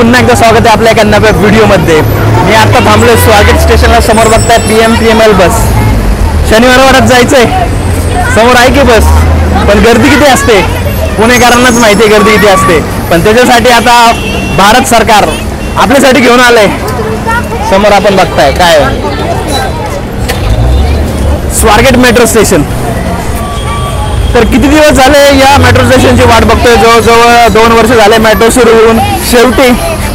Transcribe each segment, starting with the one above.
पुन्हा एकदा स्वागत आहे आपल्या एका नव्या व्हिडिओमध्ये. मी आता थांबलोय स्वागत स्टेशनला. समोर बघताय P M P M L bus. शनिवार वारात जायचंय. समोर आहे की बस? पण गर्दी किती असते? पुणेकरांनाच माहिती आहे गर्दी किती असते. पण त्याच्यासाठी आता भारत सरकार आपल्यासाठी घेऊन आलंय. समोर आपण बघताय. काय? Swargate metro station. तर किती दिवस झाले या मेट्रो स्टेशनची वाट बघतोय? जवळजवळ दोन वर्ष झाले मेट्रो सुरू होऊन. शेवटी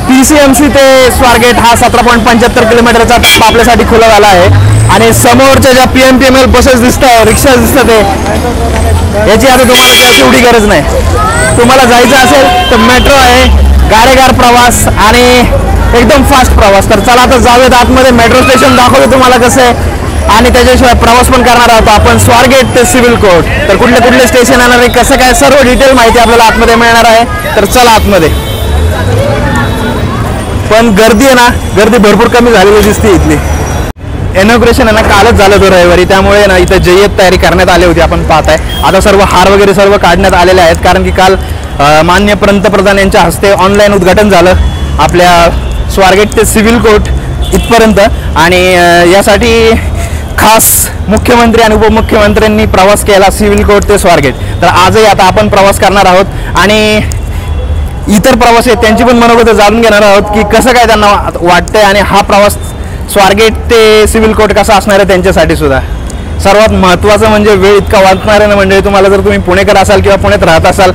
पी सी एम सी ते स्वारगेट हा सतरा पॉईंट पंच्याहत्तर किलोमीटरचा टप्पा आपल्यासाठी खुला झाला आहे. आणि समोरच्या ज्या P M P M L buses दिसत आहे रिक्षा दिसतात आहे याची आता तुम्हाला त्याची एवढी गरज नाही. तुम्हाला जायचं असेल तर मेट्रो आहे गारेगार प्रवास आणि एकदम फास्ट प्रवास. तर चला आता जाऊयात आतमध्ये. मेट्रो स्टेशन दाखवतो तुम्हाला कसं आहे. आणि त्याच्याशिवाय प्रवास पण करणार आहोत आपण. स्वारगेट ते सिव्हिल कोर्ट. तर कुठले कुठले स्टेशन येणार आहे कसं काय सर्व डिटेल माहिती आपल्याला आतमध्ये मिळणार आहे. तर चला आतमध्ये. पण गर्दी आहे ना गर्दी भरपूर कमी झालेली दिसते इथली. इनॉग्रेशन आहे ना कालच झालं होतं रविवारी. त्यामुळे ना इथं जय्यत तयारी करण्यात आली होती आपण पाहताय. आता सर्व हार वगैरे सर्व काढण्यात आलेले आहेत कारण की काल मान्य पंतप्रधान यांच्या हस्ते ऑनलाईन उद्घाटन झालं. आपल्या स्वारगेट ते सिव्हिल कोर्ट इथपर्यंत. आणि यासाठी खास मुख्यमंत्री आणि उपमुख्यमंत्र्यांनी प्रवास केला सिव्हिल कोर्ट ते स्वारगेट. तर आजही आता आपण प्रवास करणार आहोत. आणि इतर प्रवासी आहेत त्यांची पण मनोगत जाणून घेणार आहोत की कसं काय त्यांना वाटतंय आणि हा प्रवास स्वारगेट ते सिव्हिल कोर्ट कसा असणार आहे त्यांच्यासाठी सुद्धा. सर्वात महत्त्वाचं म्हणजे वेळ इतका वाचणार आहे ना म्हणजे तुम्हाला जर तुम्ही पुणेकर असाल किंवा पुण्यात राहत असाल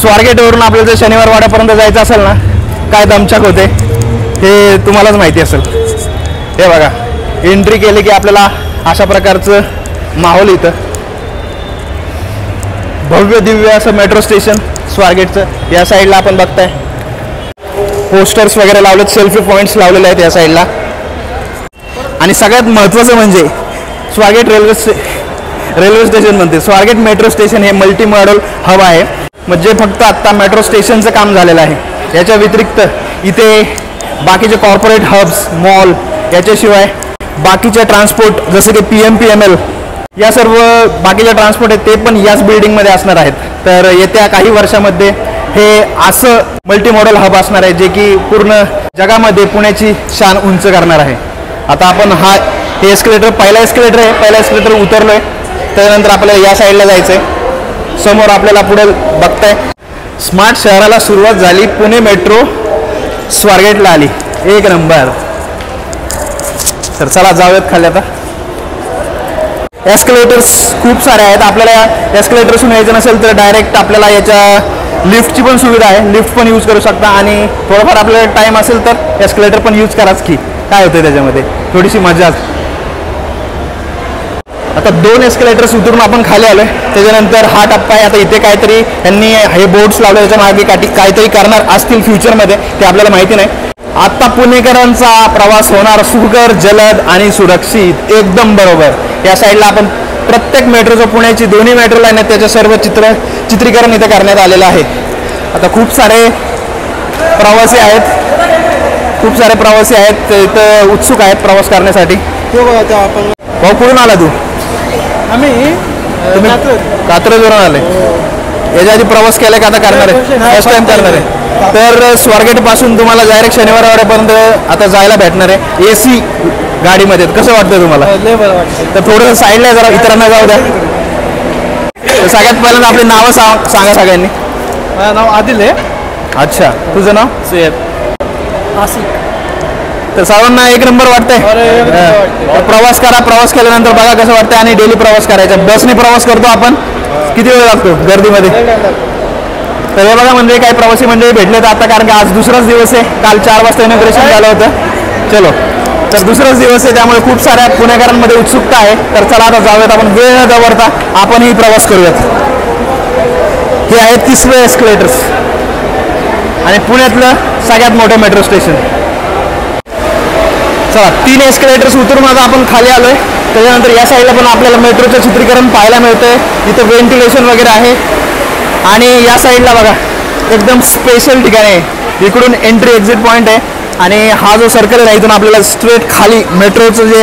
स्वारगेटवरून आपल्याला जर शनिवार वाड्यापर्यंत जायचं असेल ना काय दमछाक होते? हे तुम्हालाच माहिती असेल. हे बघा एंट्री केली की आपल्याला अशा प्रकारचं माहोल इथं. भव्य दिव्य असं मेट्रो स्टेशन स्वारगेटचं. या साईडला आपण बघताय. पोस्टर्स वगैरे लावलेत सेल्फी पॉईंट्स लावलेले आहेत या साईडला. आणि सगळ्यात महत्त्वाचं म्हणजे स्वारगेट रेल्वे स्टे रेल्वे स्टेशन म्हणते. स्वारगेट मेट्रो स्टेशन हे मल्टी मॉडल हब आहे. म्हणजे फक्त आत्ता मेट्रो स्टेशनचं काम झालेलं आहे. याच्या व्यतिरिक्त इथे बाकीचे कॉर्पोरेट हब्स मॉल याच्याशिवाय बाकीचे ट्रान्सपोर्ट जसं की P M P M L या सर्व बाकीचे ट्रान्सपोर्ट आहेत ते पण याच बिल्डिंगमध्ये असणार आहेत. तर येत्या काही वर्षामध्ये हे असं मल्टी मॉडल हब असणार आहे जे की पूर्ण जगामध्ये पुण्याची शान उंच करणार आहे. आता आपण हा हे एस्केलेटर पहिला एस्केलेटर आहे पहिला एस्केलेटर उतरलो आहे त्यानंतर आपल्याला या साईडला जायचं आहे समोर आपल्याला पुढे बघताय. स्मार्ट शहराला सुरुवात झाली पुणे मेट्रो स्वारगेटला आली. एक नंबर तर चला जाऊयात खाली आता. एस्केलेटर्स खूप सारे आहेत. आपल्याला एस्कलेटर्सून यायचं नसेल तर डायरेक्ट आपल्याला याच्या लिफ्टची पण सुविधा आहे. लिफ्ट पण यूज करू शकता. आणि थोडंफार आपल्याला टाईम असेल तर एस्केलेटर पण यूज कराच की. काय होतं त्याच्यामध्ये? थोडीशी मजाच आता दोन एस्केलेटर्स उतरून आपण खाली आलोय. त्याच्यानंतर हा टप्पा आहे. आता इथे काहीतरी यांनी हे बोर्ड्स लावले. त्याच्यामागे काहीतरी करणार असतील फ्युचरमध्ये ते आपल्याला माहिती नाही. आता पुणेकरांचा प्रवास होणार सुखकर जलद आणि सुरक्षित एकदम बरोबर. या साईडला आपण प्रत्येक मेट्रोचं पुण्याची दोन्ही मेट्रो लाईन आहेत त्याचं सर्व चित्र चित्रीकरण इथे करण्यात आलेलं आहे. आता खूप सारे प्रवासी आहेत. खूप सारे प्रवासी आहेत ते इथं उत्सुक आहेत प्रवास करण्यासाठी. भाऊ कुठून आला तू? आम्ही तुम्ही कात्रजवरून आले. याच्या आधी प्रवास केला का आता करणार आहे? फर्स्ट टाइम करणार आहे. तर स्वारगेटपासून तुम्हाला डायरेक्ट शनिवार वाड्यापर्यंत आता जायला भेटणार आहे. ए सी गाडीमध्ये कसं वाटतं तुम्हाला? तर थोडंसं साईडला जरा इतरांना जाऊ द्या. सगळ्यात पहिल्यांदा आपली नावं सांग सांगा सगळ्यांनी. माझं नाव आदिल आहे. अच्छा. तुझं नाव? नाशिक. तर सर्वांना एक नंबर वाटतंय. वाटतंय. तर प्रवास करा प्रवास केल्यानंतर बघा कसं वाटतं आणि डेली प्रवास करायचा. बसने प्रवास करतो आपण. किती वेळ लागतो गर्दीमध्ये? तर हे बघा म्हणजे काही प्रवासी मंडळी भेटले तर आता कारण की आज दुसराच दिवस आहे. काल चार वाजता इनॉग्रेशन झालं होतं. चलो. तर दुसराच दिवस आहे त्यामुळे खूप साऱ्या पुणेकरांमध्ये उत्सुकता आहे. तर चला आता जाऊयात आपण वेळ न दवरता आपणही प्रवास करूयात. हे आहेत तिसरे एस्केलेटर्स आणि पुण्यातलं सगळ्यात मोठं मेट्रो स्टेशन चला तीन एस्केलेटर्स उतरून आता आपण खाली आलोय. त्याच्यानंतर या साईडला पण आपल्याला मेट्रोचं चित्रीकरण पाहायला मिळतंय. इथं व्हेंटिलेशन वगैरे आहे. आणि या साईडला बघा एकदम स्पेशल ठिकाण आहे इकडून एंट्री एक्झिट पॉईंट आहे. आणि हा जो सर्कल आहे ना इथून आपल्याला स्ट्रेट खाली मेट्रोचं जे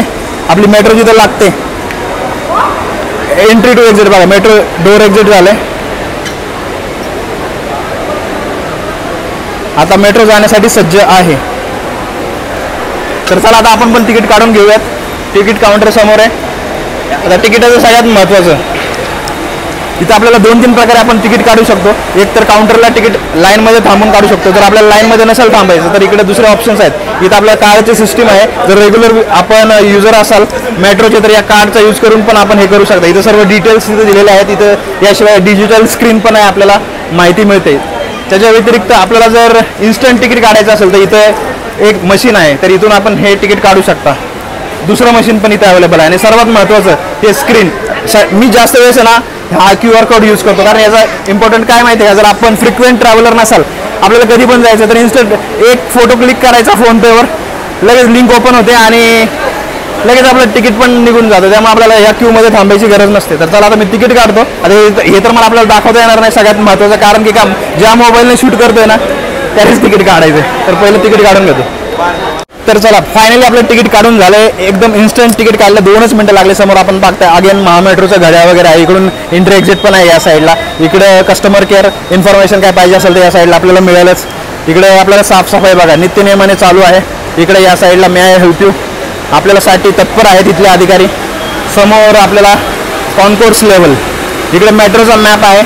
आपली मेट्रो जिथं लागते एंट्री टू एक्झिट बघा मेट्रो डोर एक्झिट झाले आता मेट्रो जाण्यासाठी सज्ज आहे. तर चला आता आपण पण तिकीट काढून घेऊयात. तिकीट काउंटर समोर आहे. आता तिकिटाचं सगळ्यात महत्त्वाचं इथं आपल्याला दोन तीन प्रकारे आपण तिकीट काढू शकतो. एक तर काउंटरला तिकीट लाईनमध्ये थांबून काढू शकतो. जर आपल्याला लाईनमध्ये नसेल थांबायचं तर इकडे दुसरे ऑप्शन्स आहेत. इथं आपल्या कार्डची सिस्टीम आहे. जर रेग्युलर आपण युजर असाल मेट्रोचे तर या कार्डचा यूज करून पण आपण हे करू शकता. इथं सर्व डिटेल्स इथं दिलेले आहेत. इथं याशिवाय डिजिटल स्क्रीन पण आहे आपल्याला माहिती मिळते. त्याच्या व्यतिरिक्त आपल्याला जर इन्स्टंट तिकीट काढायचं असेल तर इथं एक मशीन आहे. तर इथून आपण हे तिकीट काढू शकता. दुसरं मशीन पण इथे अवेलेबल आहे. आणि सर्वात महत्त्वाचं हे स्क्रीन मी जास्त वेळेस ना हा क्यू आर कोड यूज करतो. कारण याचा इम्पॉर्टंट काय माहिती आहे जर आपण फ्रिक्वेंट ट्रॅव्हलर नसाल आपल्याला कधी पण जायचं तर इन्स्टंट एक फोटो क्लिक करायचा फोनपेवर लगेच लिंक ओपन होते आणि लगेच आपलं तिकीट पण निघून जातं. त्यामुळे आपल्याला या क्यूमध्ये थांबायची गरज नसते. तर चला आता मी तिकीट काढतो. आता हे- हे तर मला आपल्याला दाखवता येणार नाही सगळ्यात महत्त्वाचं कारण की काम ज्या मोबाईलने शूट करतोय ना त्यानेच तिकीट काढायचं तर पहिलं तिकीट काढून घेतो. तर चला फायनली आपलं तिकीट काढून झालंय. एकदम इन्स्टंट तिकीट काढलं. दोनच मिनिटं लागले समोर आपण बघताय. अगेन महामेट्रोचं घड्याळ वगैरे आहे. इकडून एंट्री एक्झिट पण आहे या साईडला इकडं कस्टमर केअर इन्फॉर्मेशन काय पाहिजे असेल तर या साईडला आपल्याला मिळेलच. इकडे आपल्याला साफसफाई बघा नित्यनियमाने चालू आहे. इकडे या साईडला मे आय हेल्प यू आपल्याला साठी तत्पर आहे तिथले अधिकारी. समोर आपल्याला कॉन्कोर्स लेवल इकडे मेट्रोचा मॅप आहे.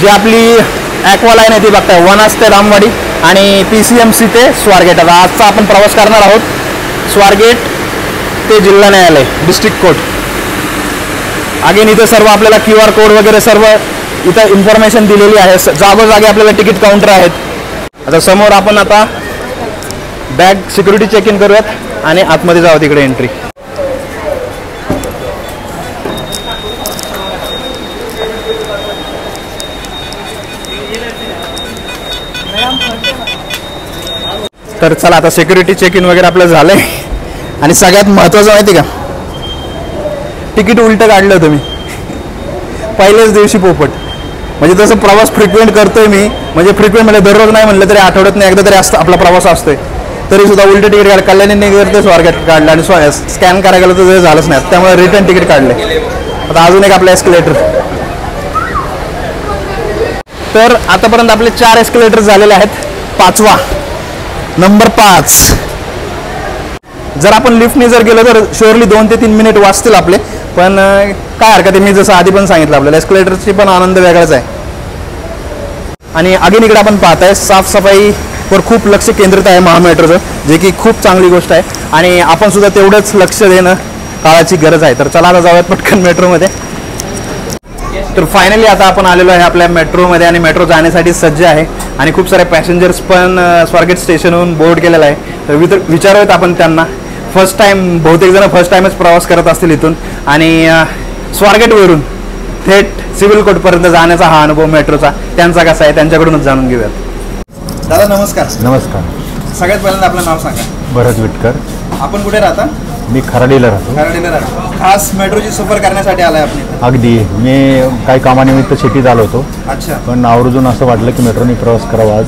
जी आपली ॲक्वा लाईन आहे ती बघताय. वनास ते रामवाडी. आणि पी सी एम सी ते स्वारगेट. आता आजचा आपण प्रवास करणार आहोत स्वारगेट ते जिल्हा न्यायालय डिस्ट्रिक्ट कोर्ट अगेन इथं सर्व आपल्याला क्यू आर कोड वगैरे सर्व इथं इन्फॉर्मेशन दिलेली आहे. जागोजागी आपल्याला तिकीट काउंटर आहेत. आता समोर आपण आता बॅग सिक्युरिटी चेक इन करूयात आणि आतमध्ये जाऊ तिकडे एंट्री तर चला आता सिक्युरिटी चेक इन वगैरे आपलं झालंय. आणि सगळ्यात महत्त्वाचं माहिती का? तिकीट उलटं काढलं होतं मी. पहिल्याच दिवशी पोपट. म्हणजे तसं प्रवास फ्रिक्वेंट करतोय मी. म्हणजे फ्रिक्वेंट म्हणजे दररोज नाही म्हणलं तरी आठवड्यात नाही एकदा तरी असतं आपला प्रवास असतोय. तरी सुद्धा उलट तिकीट काढ कल्याणी निघत ते स्वारगेट काढलं आणि स्कॅन करायला गेलं तर ते झालंच नाही. त्यामुळे रिटर्न तिकीट काढले आता अजून एक आपलं एस्केलेटर तर आतापर्यंत आपले चार एस्केलेटर झालेले आहेत. पाचवा. नंबर पाच. जर आपण लिफ्टने जर गेलो तर शुअरली दोन ते तीन मिनिट वाचतील आपले. पण काय हरकत आहे? मी जसं आधी पण सांगितलं आपल्याला. एस्कुलेटरची पण आनंद वेगळाच आहे. आणि अगेन इकडे आपण पाहताय साफसफाईवर खूप लक्ष केंद्रित आहे महामेट्रोचं जे की खूप चांगली गोष्ट आहे. आणि आपण सुद्धा तेवढंच लक्ष देणं काळाची गरज आहे. तर चला आता जाऊयात पटकन मेट्रोमध्ये तर फायनली आता आपण आलेलो आहे आपल्या मेट्रोमध्ये आणि मेट्रो जाण्यासाठी सज्ज आहे. आणि खूप सारे पॅसेंजर्स पण स्वारगेट स्टेशनहून बोर्ड केलेलं आहे. तर वितर विचारूयात आपण त्यांना. फर्स्ट टाईम बहुतेक जण फर्स्ट टाईमच प्रवास करत असतील इथून. आणि स्वारगेटवरून थेट सिव्हिल कोर्टपर्यंत जाण्याचा हा अनुभव मेट्रोचा त्यांचा कसा आहे त्यांच्याकडूनच जाणून घेऊयात. दादा नमस्कार. नमस्कार. सगळ्यात पहिल्यांदा आपलं नाव सांगा. भरत विटकर. आपण कुठे राहता? मी खराडीला राहतो. खराडीला राहता. खास मेट्रोची सफर करण्यासाठी आलाय आपण. अगदी. मी काही कामानिमित्त शेतीत आलो होतो. अच्छा. पण आवर्जून असं वाटलं की मेट्रोने प्रवास करावा आज.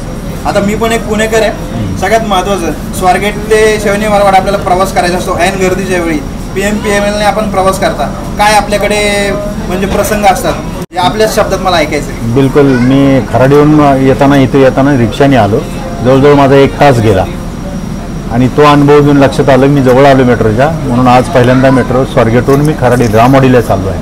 आता मी पण एक पुणेकर आहे. सगळ्यात महत्वाचं स्वारगेट ते शेवणी मारवाड आपल्याला प्रवास करायचा असतो. ऐन गर्दीच्या वेळी. पी एम पी एम एलने आपण प्रवास करता. काय आपल्याकडे म्हणजे प्रसंग असतात? हे आपल्याच शब्दात मला ऐकायचं. बिलकुल. मी खराडीहून येताना इथे येताना रिक्षाने आलो. जवळजवळ माझा एक तास गेला. आणि तो अनुभव घेऊन लक्षात आलं मी जवळ आलो मेट्रोच्या. म्हणून आज पहिल्यांदा मेट्रो स्वारगेटहून मी खराडी रामवाडीला चाललो आहे.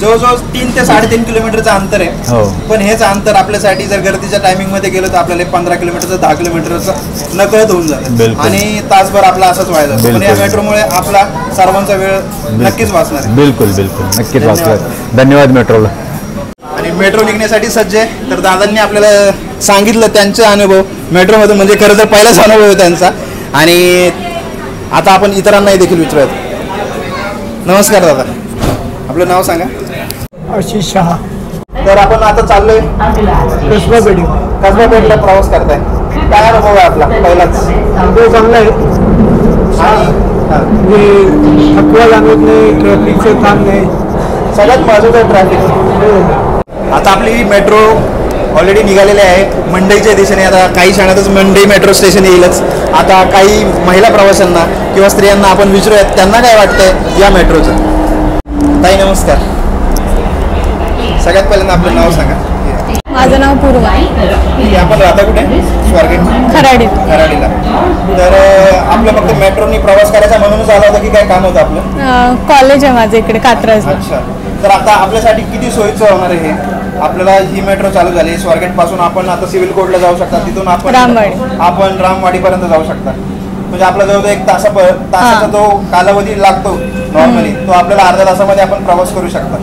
जवळजवळ तीन ते साडेतीन किलोमीटरचं अंतर आहे. हो. पण हेच अंतर आपल्यासाठी जर गर्दीच्या टायमिंगमध्ये गेलो तर आपल्याला पंधरा किलोमीटरचं दहा किलोमीटरचं नकळत होऊन जातं. बिलकुल. आणि तासभर आपला असंच व्हायला जातो. पण या बिलकुल. मेट्रोमुळे आपला सर्वांचा वेळ नक्कीच वाचणार आहे. बिलकुल बिलकुल. नक्कीच. वाचलं धन्यवाद मेट्रोला. आणि मेट्रो निघण्यासाठी सज्ज आहे. तर दादांनी आपल्याला सांगितलं त्यांचे अनुभव. मेट्रोमधून म्हणजे खरं तर पहिलाच अनुभव आहे त्यांचा. आणि आता आपण इतरांनाही देखील विचारूयात. नमस्कार दादा. आपलं नाव सांगा. आशिष शहा. तर आपण आता चाललोय कसबा बेडिंग कसबा पेठला प्रवास करताय. काय अनुभव आहे आपला? पहिलाच. अनुभव चांगला आहे. आणि हा, थकवा जाणवत नाही ट्रॅफिकचं ताण नाही. सगळ्यात महत्वाचं ट्रॅफिक. आता आपली मेट्रो ऑलरेडी निघालेले आहे मंडईच्या दिशेने आता काही क्षणातच मंडई मेट्रो स्टेशन येईलच. आता काही महिला प्रवाशांना किंवा स्त्रियांना आपण विचारूयात त्यांना काय वाटतंय या मेट्रोचं ताई नमस्कार. सगळ्यात पहिल्यांदा आपलं नाव सांगा. माझं नाव पूर्वा. की आपण राहता कुठे? स्वारगेट. खराडी कराडीला तर आपलं फक्त मेट्रोनी प्रवास करायचा म्हणूनच आला होता की काय काम होतं आपलं? कॉलेज आहे माझं इकडे कात्रज अच्छा. तर आता आपल्यासाठी किती सोयीचं होणार आहे आपल्याला ही मेट्रो चालू झाली. स्वारगेटपासून आपण आता सिव्हिल कोर्टला जाऊ शकता. तिथून आपण रामवाडी. आपण रामवाडीपर्यंत जाऊ शकता. म्हणजे आपला जवळ एक तासा तासाचा. तो कालावधी लागतो नॉर्मली तो आपल्याला अर्ध्या तासामध्ये आपण प्रवास करू शकता.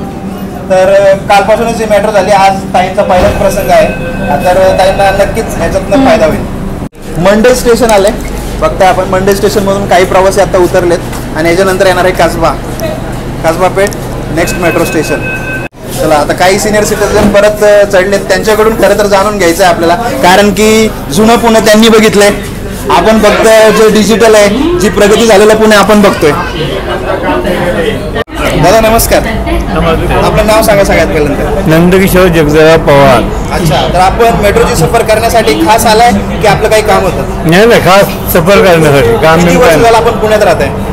तर अं, कालपासूनच ही मेट्रो झाली. आज ताईंचा पहिलाच प्रसंग आहे. तर ताईंना नक्कीच ह्याच्यातनं फायदा होईल. मंडे स्टेशन आले फक्त आपण मंडे स्टेशनमधून काही प्रवासी आता उतरलेत. आणि याच्यानंतर येणार आहे Kasba. Kasba Peth next metro station चला आता काही सिनियर सिटीजन परत चढलेत. त्यांच्याकडून खरं तर जाणून घ्यायचं आहे आपल्याला. कारण की जुनं पुणे त्यांनी बघितलंय. आपण फक्त जे डिजिटल आहे जी प्रगती झालेलं पुणे आपण बघतोय. दादा नमस्कार. आपलं नाव सांगा सगळ्यात पहिल्यांदा. नंदकिशोर जगदराव पवार. अच्छा तर आपण मेट्रोची सफर करण्यासाठी खास आलाय की आपलं काही काम होतं? नाही ना खास सफर करण्यासाठी. काम किती बिम वर्ष काय झालं आपण पुण्यात राहत आहे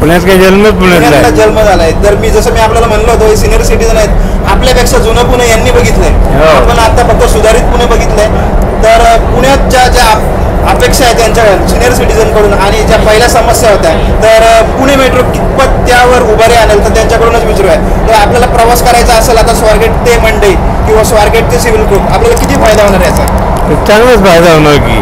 पुण्यात काही जन्मच आहे जन्म झालाय. तर मी जसं मी आपल्याला म्हणलो होतो सिनियर सिटीजन आहेत. आपल्यापेक्षा जुनं पुणे यांनी बघितलंय. हो. आपण आता फक्त सुधारित पुणे बघितलंय. तर पुण्यात ज्या ज्या अपेक्षा आहेत त्यांच्या सिनियर सिटीजनकडून आणि ज्या पहिल्या समस्या होत्या तर पुणे मेट्रो कितपत त्यावर उभारी आणेल तर त्यांच्याकडूनच विचारूया. तर आपल्याला प्रवास करायचा असेल आता स्वारगेट ते मंडई किंवा स्वारगेट ते सिव्हिल कोर्ट आपल्याला किती फायदा होणार याचा? चांगलाच फायदा होणार की.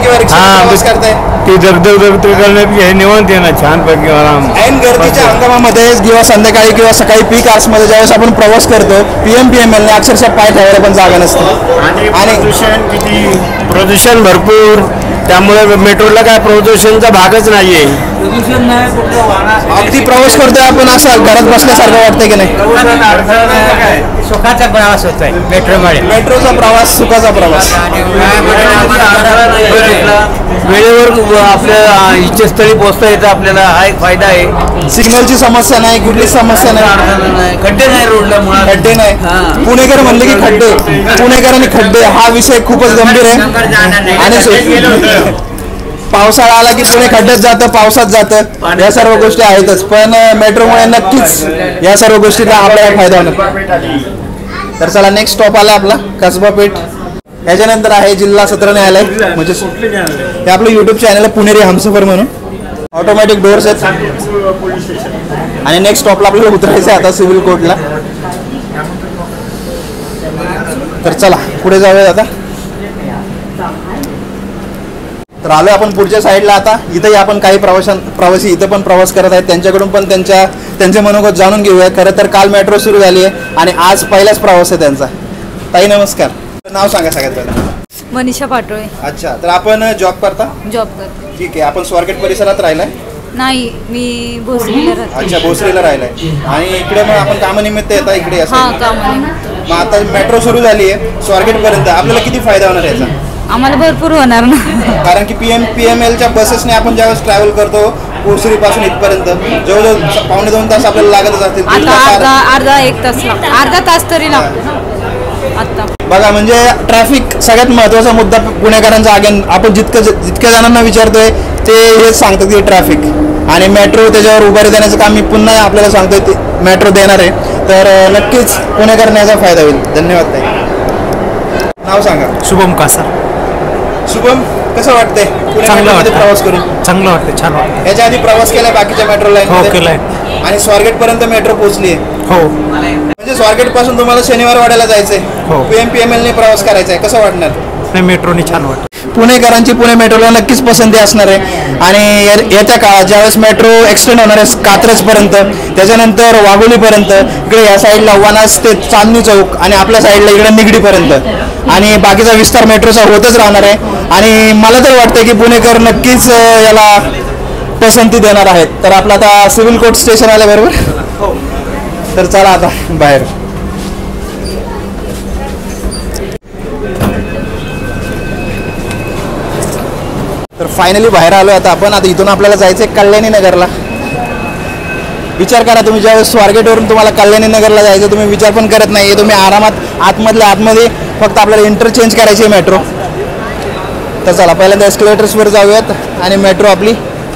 किंवा प्रवास करताय. ती दगदग दगदग करण्यापेक्षा हे निवांत आहे ना छानपैकी आराम. ऐन गर्दीच्या हंगामामध्ये किंवा संध्याकाळी किंवा सकाळी पीक आवर्समध्ये ज्यावेळेस आपण प्रवास करतो पी एम पी एम एलने अक्षरशः पाय ठेवायला पण जागा नसते. आणि आणि प्रदूषण किती प्रदूषण भरपूर. त्यामुळे मेट्रोला काय प्रदूषणचा भागच नाहीये. अगदी प्रवास करतोय आपण असं घरात बसल्यासारखं वाटतंय की नाही? सुखाचा प्रवास होतोय मेट्रोमुळे. मेट्रोचा प्रवास सुखाचा प्रवास. वेळेवर आपल्या इच्छास्थळी पोहोचता येतं आपल्याला हा एक फायदा आहे. सिग्नलची समस्या नाही कुठलीच समस्या नाही. खड्डे नाही रोडला मुळात. खड्डे नाही. पुणेकर म्हणले की खड्डे. पुणेकर आणि खड्डे हा विषय खूपच गंभीर आहे. आणि पावसाळा आला की पुणे खड्ड्यात जातं पावसात जातं. या सर्व गोष्टी आहेतच. पण मेट्रोमुळे नक्कीच या सर्व गोष्टीचा आपल्याला फायदा होणार. तर चला नेक्स्ट स्टॉप आला आपला कसबा पेठ. याच्यानंतर आहे जिल्हा सत्र न्यायालय. म्हणजे हे आपलं युट्यूब चॅनल आहे पुणेरी हमसफर म्हणून. ऑटोमॅटिक डोअर्स आहेत. आणि नेक्स्ट स्टॉपला आपल्याला उतरायचं आहे आता सिव्हिल कोर्टला तर चला पुढे जाऊया आता. तर आलोय आपण पुढच्या साईडला आता. इथंही आपण काही प्रवाशां प्रवासी इथं पण प्रवास करत आहेत. त्यांच्याकडून पण त्यांच्या त्यांचे मनोगत जाणून घेऊया. खरं तर काल मेट्रो सुरू झाली आहे आणि आज पहिलाच प्रवास आहे त्यांचा. ताई नमस्कार. नाव सांगा सगळ्यात पहिला मनीषा पाटोळे. अच्छा तर आपण जॉब करता? जॉब करते. ठीक आहे आपण स्वारगेट परिसरात राहिलाय? नाही मी भोसरीला राहते. अच्छा भोसरीला राहिलाय. आणि इकडे मग आपण कामानिमित्त येता इकडे हा. कामानिमित्त. मग आता मेट्रो सुरू झाली आहे स्वारगेट पर्यंत आपल्याला किती फायदा होणार याचा? आम्हाला भरपूर होणार ना. कारण की पी एम पी एम एलच्या बसेसने आपण ज्यावेळेस ट्रॅव्हल करतो पासून इथपर्यंत जवळजवळ पावणे दोन तास आपल्याला लागत जातील दीड आता तास अर्धा एक तास लागतो अर्धा तास तरी लागतो आता. बघा म्हणजे ट्रॅफिक सगळ्यात महत्त्वाचा मुद्दा पुणेकरांचा अगेन आपण जितकं जितक्या जणांना विचारतोय ते हेच सांगतात की ट्रॅफिक आणि मेट्रो त्याच्यावर उभारी देण्याचं काम मी पुन्हा आपल्याला सांगतोय ते मेट्रो देणार आहे. तर अं, नक्कीच पुणेकरांना याचा फायदा होईल. धन्यवाद ताई. नाव सांगा. शुभम कासार. शुभम कसं वाटतंय? पुणे चांगलं मेट्रोमध्ये. प्रवास करून? चांगलं वाटतं छान वाटतं याच्या आधी प्रवास केलाय बाकीच्या मेट्रो लाईन हो, केलाय. आणि स्वारगेट पर्यंत मेट्रो पोहोचली आहे हो. म्हणजे स्वारगेटपासून तुम्हाला शनिवार वाड्याला जायचंय. हो. P M P M L ने प्रवास करायचा आहे कसं वाटणार? नाही मेट्रोने छान वाटतं पुणेकरांची पुणे मेट्रोला नक्कीच पसंती असणार आहे. आणि ये- येत्या काळात ज्यावेळेस मेट्रो एक्सटेंड होणार आहे कात्रजपर्यंत त्याच्यानंतर वाघोलीपर्यंत इकडे या साईडला वनास ते चांदणी चौक आणि आपल्या साईडला इकडे निगडीपर्यंत. आणि बाकीचा विस्तार मेट्रोचा होतच राहणार आहे. आणि मला तर वाटतं की पुणेकर नक्कीच याला पसंती देणार आहेत. तर आपलं आता सिव्हिल कोर्ट स्टेशन आलं बरोबर? तर चला आता बाहेर. तर फायनली बाहेर आलो आता आपण. आता इथून आपल्याला जायचं आहे कल्याणी नगरला. विचार करा तुम्ही ज्यावेळेस स्वारगेटवरून तुम्हाला कल्याणी नगरला जायचं तुम्ही विचार पण करत नाही. तुम्ही आरामात आतमधल्या आतमध्ये फक्त आपल्याला इंटरचेंज करायची आहे मेट्रो तर चला पहिल्यांदा एस्केलेटर्सवर जाऊयात आणि मेट्रो आपली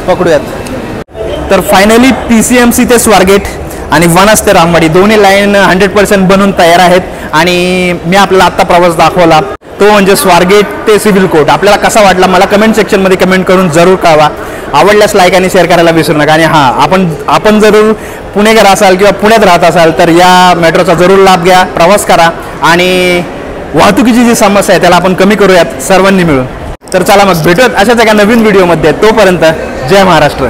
पकडूयात. तर finally P C M C ते स्वारगेट आणि वनस ते रामवाडी. दोन्ही लाईन हंड्रेड पर्सेंट बनून तयार आहेत. आणि मी आपल्याला आत्ता प्रवास दाखवला. तो म्हणजे स्वारगेट ते सिव्हिल कोर्ट. आपल्याला कसा वाटला मला कमेंट सेक्शनमध्ये कमेंट करून जरूर कळवा. आवडल्यास लाईक आणि शेअर करायला विसरू नका. आणि हां आपण आपण जरूर पुणेकर असाल किंवा पुण्यात राहत असाल तर या मेट्रोचा जरूर लाभ घ्या प्रवास करा. आणि वाहतुकीची जी समस्या आहे त्याला आपण कमी करूयात सर्वांनी मिळून. तर चला मग भेटूयात अशाच एका नवीन व्हिडिओमध्ये तोपर्यंत जय महाराष्ट्र.